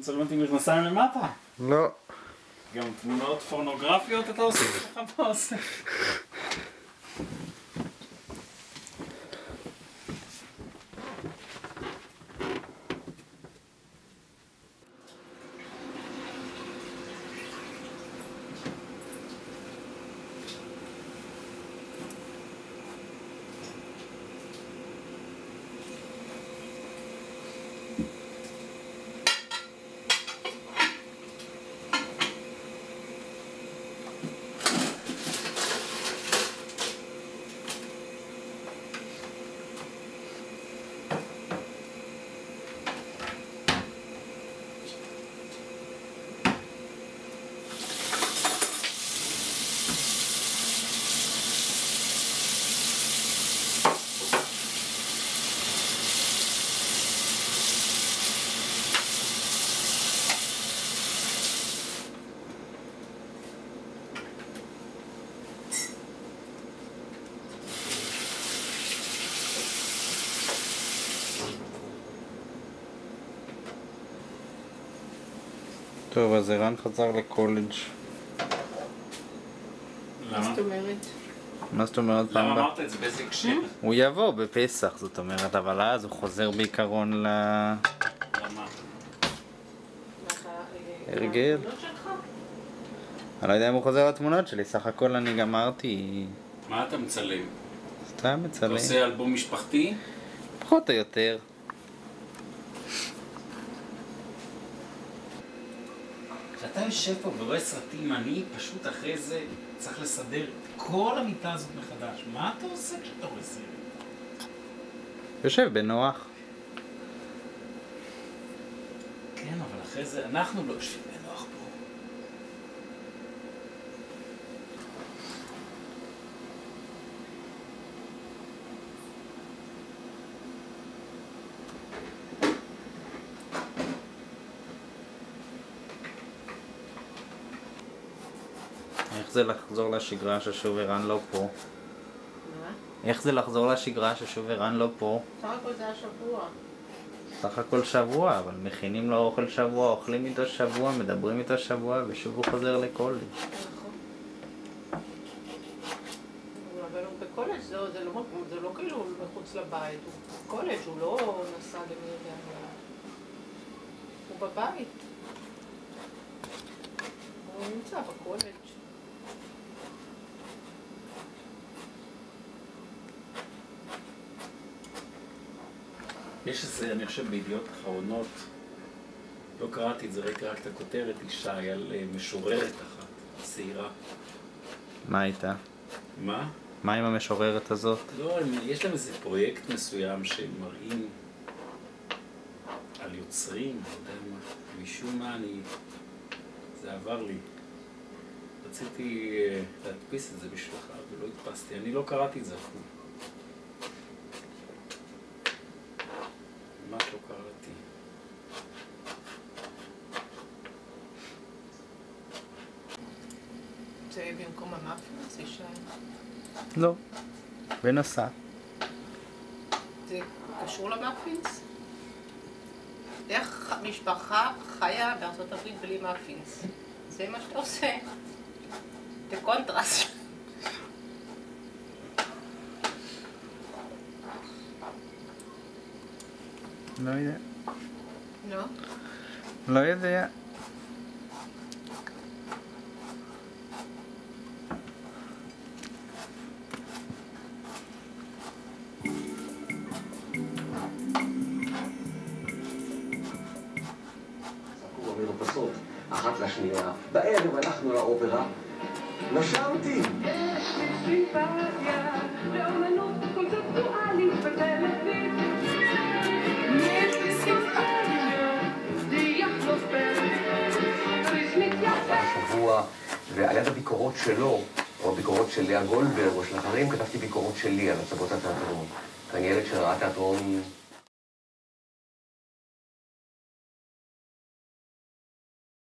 מצלם אותי עם מכנסיים למטה. לא. גם תמונות פורנוגרפיות אתה עושה? איך אתה עושה? טוב, אז ערן חזר לקולג'. למה? זאת אומרת? מה זאת אומרת למה? אמרת את זה? באיזה הקשר? הוא יבוא בפסח, זאת אומרת, אבל אז הוא חוזר בעיקרון ל... למה? מה אתה, אה, הרגל. אני לא יודע אם הוא חוזר לתמונות שלי, סך הכל אני גמרתי... מה אתה מצלם? סתם אתה מצלם. עושה אלבום משפחתי? פחות או יותר. כשאתה יושב פה ורואה סרטים, אני פשוט אחרי זה צריך לסדר כל המיטה הזאת מחדש. מה אתה עושה כשאתה רואה סרט? יושב בנוח. כן, אבל אחרי זה אנחנו לא יושבים בנוח פה. איך זה לחזור לשגרה ששוב ערן לא פה? מה? איך זה לחזור לשגרה ששוב ערן לא פה? סך הכל זה השבוע. סך הכל שבוע, אבל מכינים לו אוכל שבוע, אוכלים איתו שבוע, מדברים איתו שבוע, ושוב הוא חוזר לקולג'. נכון. בקולג' זה זה לא זה לא כאילו מחוץ לבית, הוא בקולג', הוא לא נסע למי יודע מה. הוא בבית. הוא נמצא בקולג'. יש איזה, אני חושב, בידיעות אחרונות, לא קראתי את זה, ראיתי רק את הכותרת, ישי, על אה, משוררת אחת, צעירה. מה איתה? מה? מה עם המשוררת הזאת? לא, יש להם איזה פרויקט מסוים שהם מראים על יוצרים, לא יודע מה. משום מה אני... זה עבר לי. רציתי אה, להדפיס את זה בשבילך, ולא הדפסתי. אני לא קראתי את זה אפילו. ממש לא קראתי. זה במקום המאפינס, ישי. לא. ונסע. זה קשור למאפינס? איך משפחה חיה בארצות הברית בלי מאפינס? זה מה שאתה עושה. זה קונטרסט. לא יודע. נו, לא יודע. אחת לשנייה. בערב הלכנו לאופרה, נשמתי. יש לי סימפתיה לאומנות קונספטואלית וטלוויזית. יש לי סימפתיה ליחלוף רשמית יפה. השבוע, ועל יד הביקורות שלו, או הביקורות של לאה גולדברג או של אחרים, כתבתי ביקורות שלי על הצגות התיאטרון. אני ילד שראה תיאטרון